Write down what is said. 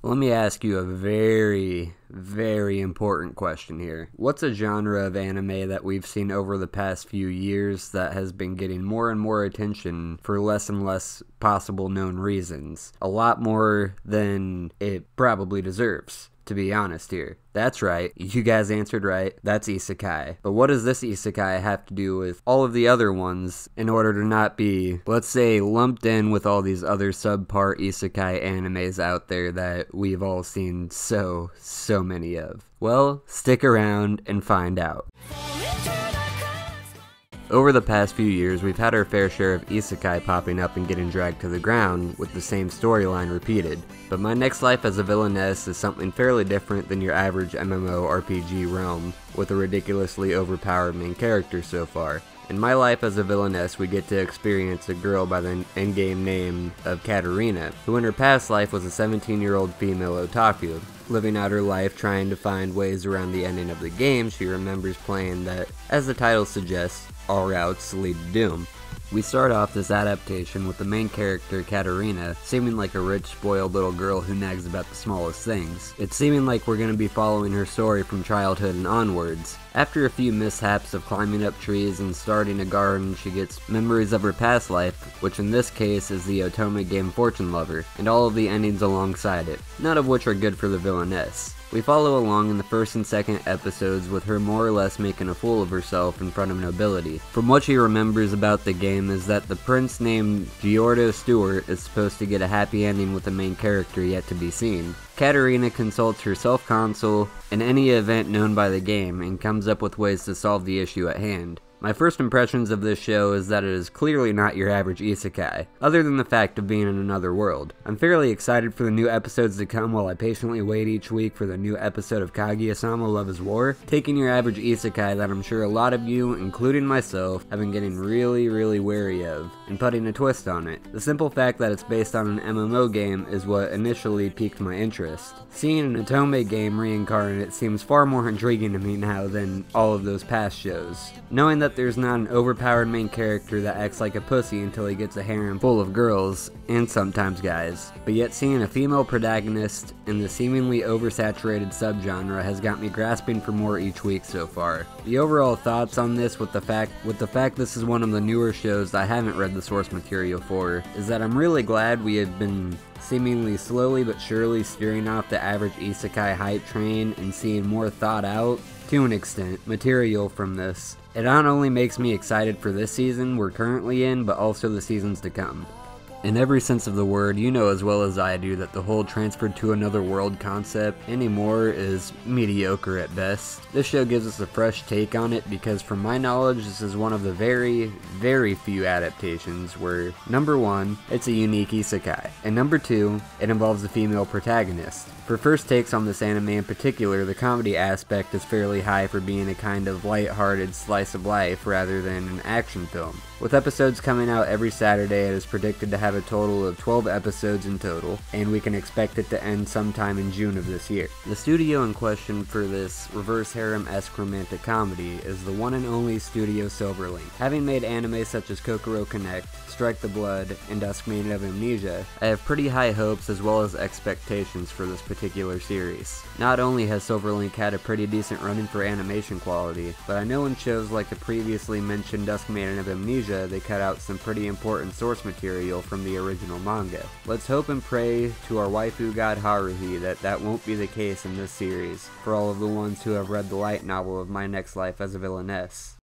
Let me ask you a very, very important question here. What's a genre of anime that we've seen over the past few years that has been getting more and more attention for less and less possible known reasons? A lot more than it probably deserves to be honest here. That's right, you guys answered right. That's isekai. But what does this isekai have to do with all of the other ones in order to not be, let's say, lumped in with all these other subpar isekai animes out there that we've all seen so, so many of? Well, stick around and find out. Over the past few years, we've had our fair share of isekai popping up and getting dragged to the ground with the same storyline repeated. But my next life as a villainess is something fairly different than your average MMORPG realm, with a ridiculously overpowered main character so far. In my life as a villainess, we get to experience a girl by the endgame name of Katarina, who in her past life was a 17 year old female otaku. Living out her life trying to find ways around the ending of the game, she remembers playing that, as the title suggests, all routes lead to doom. We start off this adaptation with the main character, Katarina, seeming like a rich, spoiled little girl who nags about the smallest things. It's seeming like we're going to be following her story from childhood and onwards. After a few mishaps of climbing up trees and starting a garden, she gets memories of her past life, which in this case is the Otome game Fortune Lover, and all of the endings alongside it, none of which are good for the villainess. We follow along in the first and second episodes with her more or less making a fool of herself in front of nobility. From what she remembers about the game is that the prince named Geordo Stuart is supposed to get a happy ending with the main character yet to be seen. Katarina consults her self console and any event known by the game and comes up with ways to solve the issue at hand. My first impressions of this show is that it is clearly not your average isekai, other than the fact of being in another world. I'm fairly excited for the new episodes to come while I patiently wait each week for the new episode of Kaguya-sama Love is War, taking your average isekai that I'm sure a lot of you, including myself, have been getting really, really wary of, and putting a twist on it. The simple fact that it's based on an MMO game is what initially piqued my interest. Seeing an Otome game reincarnate seems far more intriguing to me now than all of those past shows. Knowing that that there's not an overpowered main character that acts like a pussy until he gets a harem full of girls, and sometimes guys. But yet seeing a female protagonist in the seemingly oversaturated subgenre has got me grasping for more each week so far. The overall thoughts on this with the fact with the fact this is one of the newer shows I haven't read the source material for is that I'm really glad we have been seemingly slowly but surely steering off the average isekai hype train and seeing more thought out, to an extent, material from this. It not only makes me excited for this season we're currently in, but also the seasons to come. In every sense of the word, you know as well as I do that the whole transferred to another world concept anymore is mediocre at best. This show gives us a fresh take on it because from my knowledge this is one of the very, very few adaptations where number one, it's a unique isekai, and number two, it involves a female protagonist. For first takes on this anime in particular, the comedy aspect is fairly high for being a kind of light-hearted slice of life rather than an action film. With episodes coming out every Saturday, it is predicted to have a total of 12 episodes in total, and we can expect it to end sometime in June of this year. The studio in question for this reverse harem-esque romantic comedy is the one and only Studio Silver Link. Having made anime such as Kokoro Connect, Strike the Blood, and Dusk Maiden of Amnesia, I have pretty high hopes as well as expectations for this particular series. Not only has Silver Link had a pretty decent run-in for animation quality, but I know in shows like the previously mentioned Dusk Maiden of Amnesia they cut out some pretty important source material from the original manga. Let's hope and pray to our waifu god Haruhi that that won't be the case in this series, for all of the ones who have read the light novel of My Next Life as a Villainess.